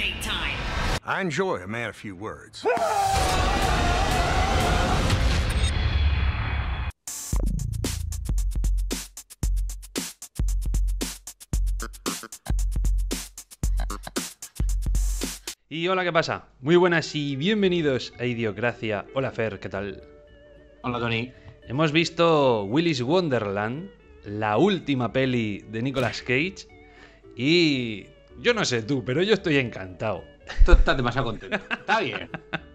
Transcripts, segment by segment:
birthday time. I enjoy a man of few words. Y hola, ¿qué pasa? Muy buenas y bienvenidos a Idiocracia. Hola Fer, ¿qué tal? Hola Tony. Hemos visto Willy's Wonderland, la última peli de Nicolas Cage, y yo no sé tú, pero yo estoy encantado. Tú estás demasiado contento. Está bien,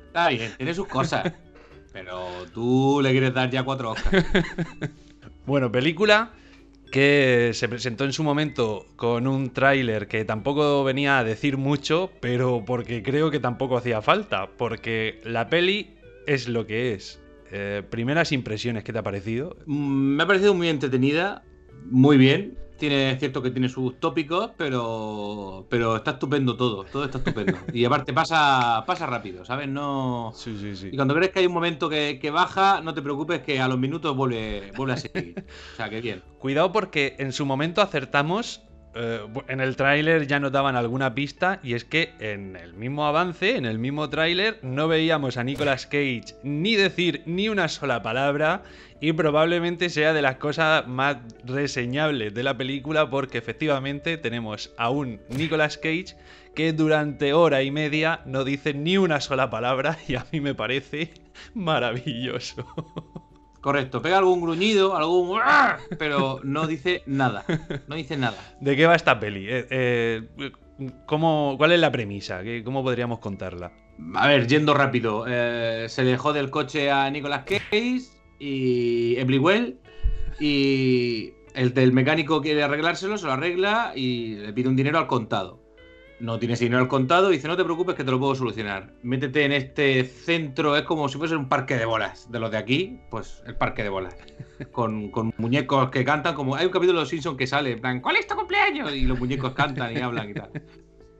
está bien, tiene sus cosas. Pero tú le quieres dar ya cuatro Oscars. Bueno, película que se presentó en su momento con un tráiler que tampoco venía a decir mucho, pero porque creo que tampoco hacía falta, porque la peli es lo que es. Eh, primeras impresiones, ¿qué te ha parecido? Mm, Me ha parecido muy entretenida, muy bien. Tiene es cierto que tiene sus tópicos, pero pero está estupendo todo, todo está estupendo. Y aparte pasa pasa rápido, ¿sabes? No Sí, sí, sí. y cuando crees que hay un momento que, que baja, no te preocupes que a los minutos vuelve, vuelve a seguir. O sea, que bien. Cuidado porque en su momento acertamos. Eh, en el tráiler ya nos daban alguna pista y es que en el mismo avance, en el mismo tráiler, no veíamos a Nicolas Cage ni decir ni una sola palabra y probablemente sea de las cosas más reseñables de la película porque efectivamente tenemos a un Nicolas Cage que durante hora y media no dice ni una sola palabra y a mí me parece maravilloso. Correcto, pega algún gruñido, algún... ¡ah! Pero no dice nada, no dice nada. ¿De qué va esta peli? Eh, eh, ¿cómo- ¿Cuál es la premisa? ¿Qué- ¿Cómo podríamos contarla? A ver, yendo rápido. eh, se le jode el coche a Nicolas Cage y Ebliwell y el del mecánico quiere arreglárselo, se lo arregla y le pide un dinero al contado. No tienes dinero al contado y dice, no te preocupes que te lo puedo solucionar. Métete en este centro, es como si fuese un parque de bolas. De los de aquí, pues el parque de bolas. Con, con muñecos que cantan como... Hay un capítulo de Los Simpsons que sale, en plan, ¿cuál es tu cumpleaños? Y los muñecos cantan y hablan y tal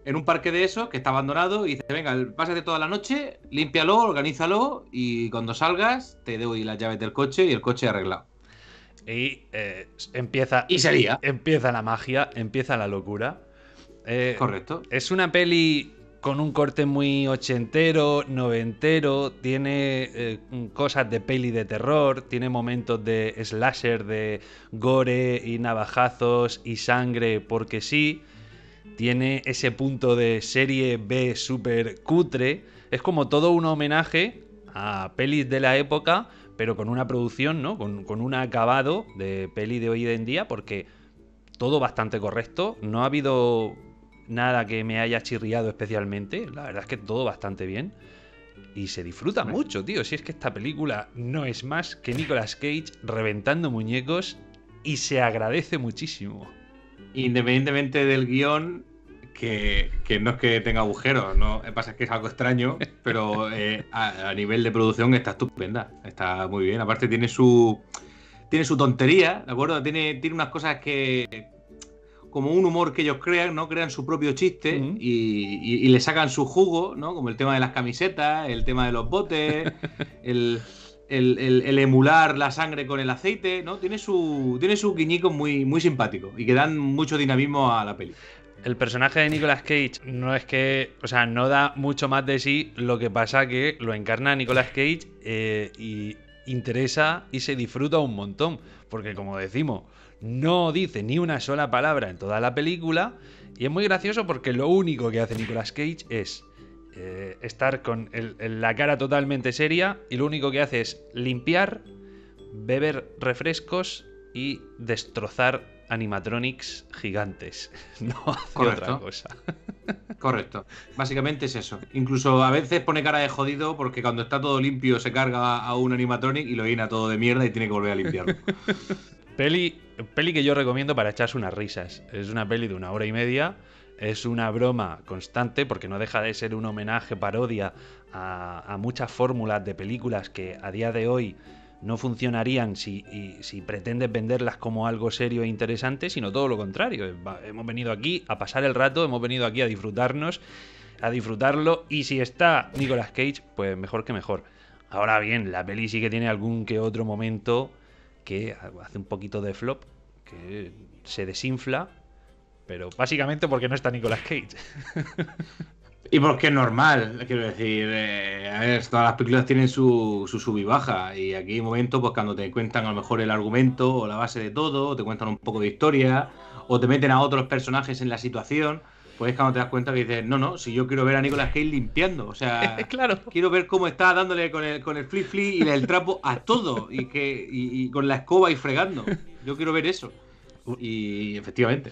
en un parque de esos que está abandonado y dice, venga, pásate toda la noche, límpialo, organízalo y cuando salgas te doy las llaves del coche y el coche arreglado. Y eh, empieza. Y sería. Empieza la magia, empieza la locura. Eh, Correcto. Es una peli con un corte muy ochentero, noventero, tiene eh, cosas de peli de terror, tiene momentos de slasher, de gore y navajazos y sangre, porque sí. Tiene ese punto de serie B súper cutre. Es como todo un homenaje a pelis de la época, pero con una producción, ¿no? Con, con un acabado de peli de hoy en día, porque todo bastante correcto. No ha habido nada que me haya chirriado especialmente. La verdad es que todo bastante bien. Y se disfruta mucho, tío. Si es que esta película no es más que Nicolas Cage reventando muñecos y se agradece muchísimo. Independientemente del guion, que, que no es que tenga agujeros, no pasa es que es algo extraño, pero eh, a, a nivel de producción está estupenda, está muy bien. Aparte tiene su tiene su tontería, ¿de acuerdo? Tiene, tiene unas cosas que como un humor que ellos crean, ¿no? Crean su propio chiste y, y- y le sacan su jugo, ¿no? Como el tema de las camisetas, el tema de los botes, el, el- el- el emular la sangre con el aceite, ¿no? Tiene su, tiene su guiñico muy, muy simpático y que dan mucho dinamismo a la peli. El personaje de Nicolas Cage no es que, o sea, no da mucho más de sí, lo que pasa que lo encarna Nicolas Cage eh, y interesa y se disfruta un montón, porque como decimos, no dice ni una sola palabra en toda la película y es muy gracioso porque lo único que hace Nicolas Cage es eh, estar con el- el- la cara totalmente seria y lo único que hace es limpiar, beber refrescos y destrozar animatronics gigantes. No hace otra cosa. Correcto. Básicamente es eso. Incluso a veces pone cara de jodido porque cuando está todo limpio se carga a un animatronic y lo llena todo de mierda y tiene que volver a limpiarlo. Peli, peli que yo recomiendo para echarse unas risas. Es una peli de una hora y media. Es una broma constante porque no deja de ser un homenaje, parodia a, muchas fórmulas de películas que a día de hoy no funcionarían si, si pretendes venderlas como algo serio e interesante, sino todo lo contrario. Hemos venido aquí a pasar el rato, hemos venido aquí a disfrutarnos, a disfrutarlo, y si está Nicolas Cage, pues mejor que mejor. Ahora bien, la peli sí que tiene algún que otro momento que hace un poquito de flop, que se desinfla, pero básicamente porque no está Nicolas Cage. Y porque es normal, quiero decir, eh, a ver, todas las películas tienen su, su sub y baja. Y aquí hay momentos pues, cuando te cuentan a lo mejor el argumento o la base de todo, o te cuentan un poco de historia, o te meten a otros personajes en la situación. Pues es cuando te das cuenta que dices, no, no, si yo quiero ver a Nicolas Cage limpiando. O sea, claro. quiero ver cómo está dándole con el, con el flip flip y el trapo a todo. Y, que, y, y con la escoba y fregando. Yo quiero ver eso. Y efectivamente.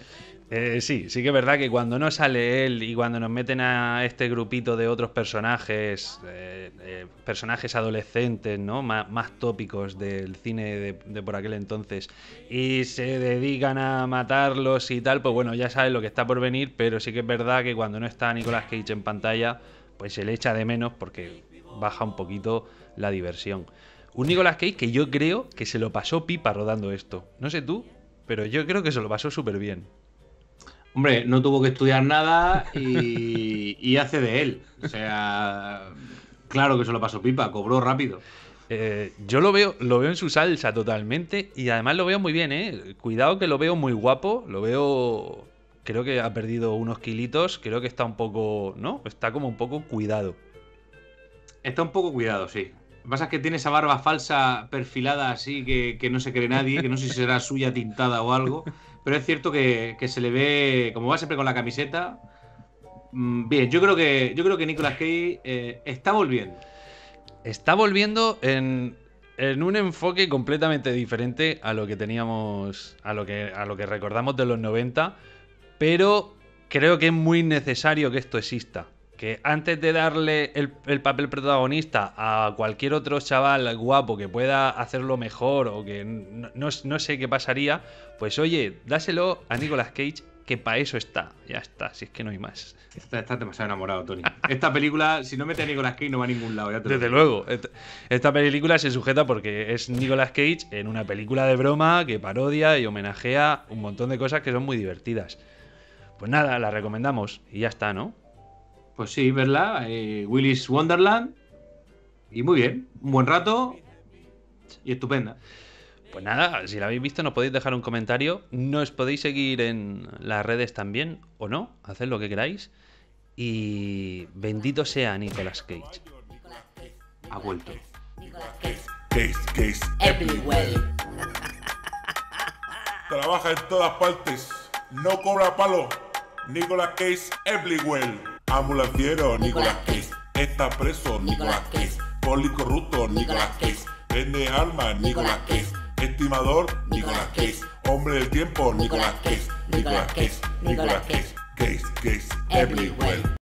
Eh, sí, sí que es verdad que cuando no sale él y cuando nos meten a este grupito de otros personajes, eh, eh, personajes adolescentes, ¿no? Más, tópicos del cine de, de por aquel entonces, y se dedican a matarlos y tal, pues bueno, ya sabes lo que está por venir, pero sí que es verdad que cuando no está Nicolas Cage en pantalla, pues se le echa de menos porque baja un poquito la diversión. Un Nicolas Cage que yo creo que se lo pasó pipa rodando esto. No sé tú, pero yo creo que se lo pasó súper bien. Hombre, no tuvo que estudiar nada y, y, hace de él. O sea, claro que se lo pasó pipa, cobró rápido. Eh, yo lo veo, lo veo en su salsa totalmente y además lo veo muy bien, ¿eh? Cuidado que lo veo muy guapo, lo veo... Creo que ha perdido unos kilitos, creo que está un poco... ¿No? Está como un poco cuidado. Está un poco cuidado, sí. Lo que pasa es que tiene esa barba falsa perfilada así que, que no se cree nadie, que no sé si será suya tintada o algo. Pero es cierto que, que, se le ve, como va siempre con la camiseta. Mm, bien, yo creo que, yo creo que Nicolas Cage eh, está volviendo. Está volviendo en, en, un enfoque completamente diferente a lo que teníamos, a lo que, a lo que recordamos de los 90, pero creo que es muy necesario que esto exista. Que antes de darle el, el, papel protagonista a cualquier otro chaval guapo que pueda hacerlo mejor o que no, no, no sé qué pasaría, pues oye, dáselo a Nicolas Cage, que para eso está. Ya está, si es que no hay más. Estás está demasiado enamorado, Tony. Esta película, si no mete a Nicolas Cage, no va a ningún lado. Desde luego. Esta película se sujeta porque es Nicolas Cage en una película de broma que parodia y homenajea un montón de cosas que son muy divertidas. Pues nada, la recomendamos y ya está, ¿no? Pues sí, ¿verdad? Eh, Willis Wonderland. Y muy bien. Un buen rato. Y estupenda. Pues nada, si la habéis visto, nos podéis dejar un comentario. Nos podéis seguir en las redes también, o no. Haced lo que queráis. Y bendito sea Nicolas Cage. Ha vuelto. Case, Case, everywhere. Trabaja en todas partes. No cobra palo. Nicolas Cage everywhere. Ambulanciero, Nicolas Cage. Está preso, Nicolas Cage. Poli corrupto, Nicolas Cage. Vende armas, Nicolas Cage. Estimador, Nicolas Cage. Hombre del tiempo, Nicolas Cage. Nicolas Cage, Nicolas Cage. Case, Case, everywhere.